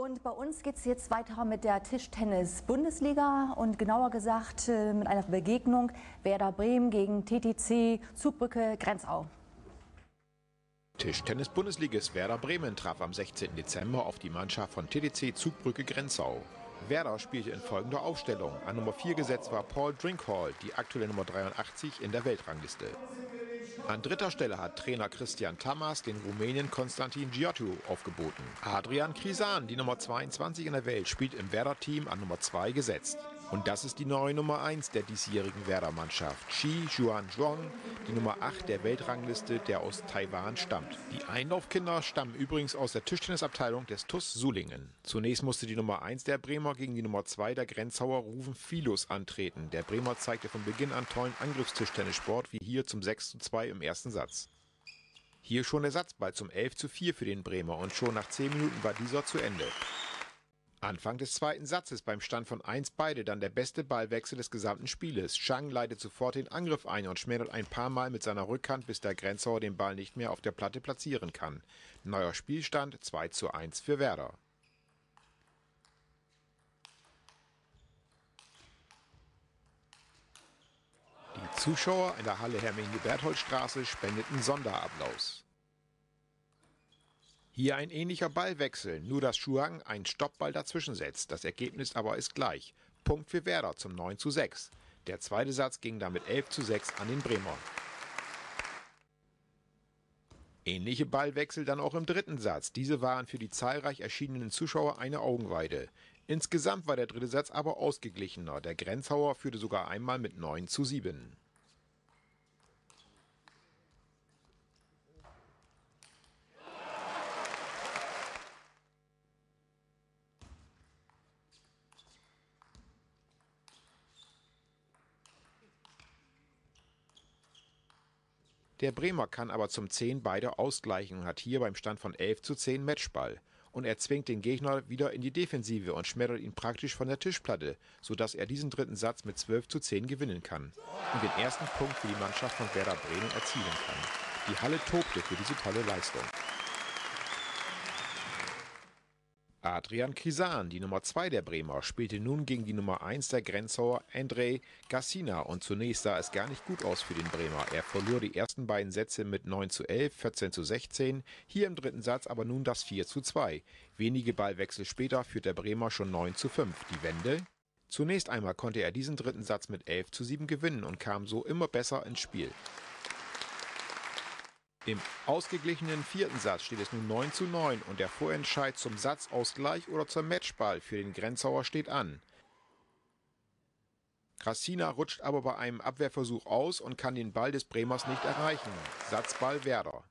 Und bei uns geht es jetzt weiter mit der Tischtennis-Bundesliga und genauer gesagt äh, mit einer Begegnung Werder Bremen gegen TTC Zugbrücke Grenzau. Tischtennis-Bundesligist Werder Bremen traf am 16. Dezember auf die Mannschaft von TTC Zugbrücke Grenzau. Werder spielte in folgender Aufstellung. An Nummer 4 gesetzt war Paul Drinkhall, die aktuelle Nummer 83 in der Weltrangliste. An dritter Stelle hat Trainer Christian Tamas den Rumänien Konstantin Giotto aufgeboten. Adrian Krisan, die Nummer 22 in der Welt, spielt im Werder-Team an Nummer 2 gesetzt. Und das ist die neue Nummer 1 der diesjährigen Werder-Mannschaft. Xi Juan Zhuang, die Nummer 8 der Weltrangliste, der aus Taiwan stammt. Die Einlaufkinder stammen übrigens aus der Tischtennisabteilung des TUS Sulingen. Zunächst musste die Nummer 1 der Bremer gegen die Nummer 2 der Grenzauer Rufen Filus antreten. Der Bremer zeigte von Beginn an tollen Angriffstischtennissport, wie hier zum 6 zu 2 im ersten Satz. Hier schon der Satzball zum 11 zu 4 für den Bremer und schon nach 10 Minuten war dieser zu Ende. Anfang des zweiten Satzes beim Stand von 1 beide dann der beste Ballwechsel des gesamten Spieles. Chang leitet sofort den Angriff ein und schmälert ein paar Mal mit seiner Rückhand, bis der Grenzauer den Ball nicht mehr auf der Platte platzieren kann. Neuer Spielstand 2 zu 1 für Werder. Die Zuschauer in der Halle Herminge-Berthold-Straße spendeten Sonderapplaus. Hier ein ähnlicher Ballwechsel, nur dass Schuang einen Stoppball dazwischen setzt. Das Ergebnis aber ist gleich. Punkt für Werder zum 9 zu 6. Der zweite Satz ging damit 11 zu 6 an den Bremer. Ähnliche Ballwechsel dann auch im dritten Satz. Diese waren für die zahlreich erschienenen Zuschauer eine Augenweide. Insgesamt war der dritte Satz aber ausgeglichener. Der Grenzhauer führte sogar einmal mit 9 zu 7. Der Bremer kann aber zum 10 beide ausgleichen und hat hier beim Stand von 11 zu 10 Matchball. Und er zwingt den Gegner wieder in die Defensive und schmettert ihn praktisch von der Tischplatte, sodass er diesen dritten Satz mit 12 zu 10 gewinnen kann und den ersten Punkt für die Mannschaft von Werder Bremen erzielen kann. Die Halle tobte für diese tolle Leistung. Adrian Krisan, die Nummer 2 der Bremer, spielte nun gegen die Nummer 1 der Grenzauer Andrei Gassina und zunächst sah es gar nicht gut aus für den Bremer. Er verlor die ersten beiden Sätze mit 9 zu 11, 14 zu 16, hier im dritten Satz aber nun das 4 zu 2. Wenige Ballwechsel später führt der Bremer schon 9 zu 5. Die Wende? Zunächst einmal konnte er diesen dritten Satz mit 11 zu 7 gewinnen und kam so immer besser ins Spiel. Im ausgeglichenen vierten Satz steht es nun 9 zu 9 und der Vorentscheid zum Satzausgleich oder zum Matchball für den Grenzauer steht an. Krasina rutscht aber bei einem Abwehrversuch aus und kann den Ball des Bremers nicht erreichen. Satzball Werder.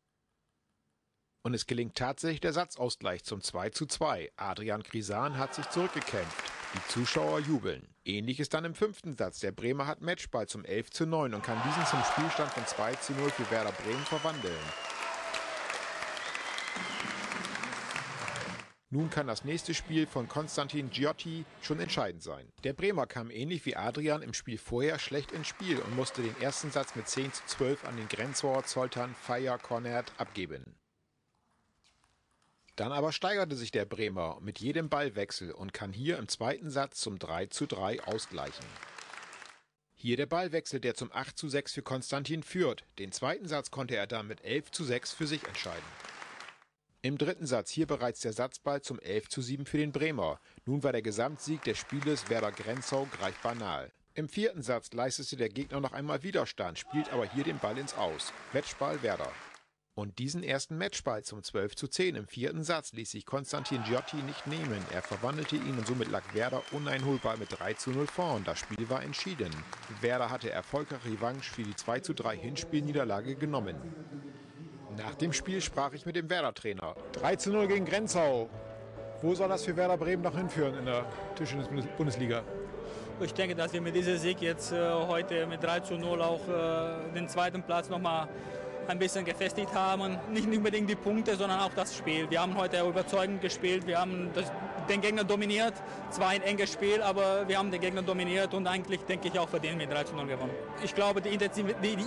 Und es gelingt tatsächlich der Satzausgleich zum 2 zu 2. Adrian Krisan hat sich zurückgekämpft. Die Zuschauer jubeln. Ähnlich ist dann im fünften Satz. Der Bremer hat Matchball zum 11 zu 9 und kann diesen zum Spielstand von 2 zu 0 für Werder Bremen verwandeln. Nun kann das nächste Spiel von Konstantin Giotti schon entscheidend sein. Der Bremer kam ähnlich wie Adrian im Spiel vorher schlecht ins Spiel und musste den ersten Satz mit 10 zu 12 an den Grenzauer Zoltan Faya Kornert abgeben. Dann aber steigerte sich der Bremer mit jedem Ballwechsel und kann hier im zweiten Satz zum 3 zu 3 ausgleichen. Hier der Ballwechsel, der zum 8 zu 6 für Konstantin führt. Den zweiten Satz konnte er dann mit 11 zu 6 für sich entscheiden. Im dritten Satz hier bereits der Satzball zum 11 zu 7 für den Bremer. Nun war der Gesamtsieg des Spieles Werder Grenzau greifbar nahe. Im vierten Satz leistete der Gegner noch einmal Widerstand, spielt aber hier den Ball ins Aus. Matchball Werder. Und diesen ersten Matchball zum 12 zu 10 im vierten Satz ließ sich Konstantin Giotti nicht nehmen. Er verwandelte ihn und somit lag Werder uneinholbar mit 3 zu 0 vorn. Das Spiel war entschieden. Werder hatte erfolgreich Revanche für die 2 zu 3 Hinspielniederlage genommen. Nach dem Spiel sprach ich mit dem Werder-Trainer. 3 zu 0 gegen Grenzau. Wo soll das für Werder Bremen noch hinführen in der Tischtennis-Bundesliga? Ich denke, dass wir mit diesem Sieg jetzt äh, heute mit 3 zu 0 auch äh, den zweiten Platz nochmal ein bisschen gefestigt haben. Nicht unbedingt die Punkte, sondern auch das Spiel. Wir haben heute überzeugend gespielt, wir haben das, den Gegner dominiert. Zwar ein enges Spiel, aber wir haben den Gegner dominiert und eigentlich, denke ich, auch verdient mit 3 zu 0 gewonnen. Ich glaube, die,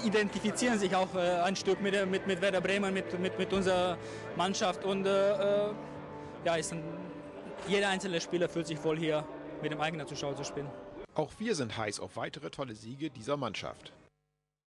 identifizieren sich auch äh, ein Stück mit, mit, mit Werder Bremen, mit, mit, mit unserer Mannschaft und äh ja, ist ein jeder einzelne Spieler fühlt sich wohl hier mit dem eigenen Zuschauer zu spielen. Auch wir sind heiß auf weitere tolle Siege dieser Mannschaft.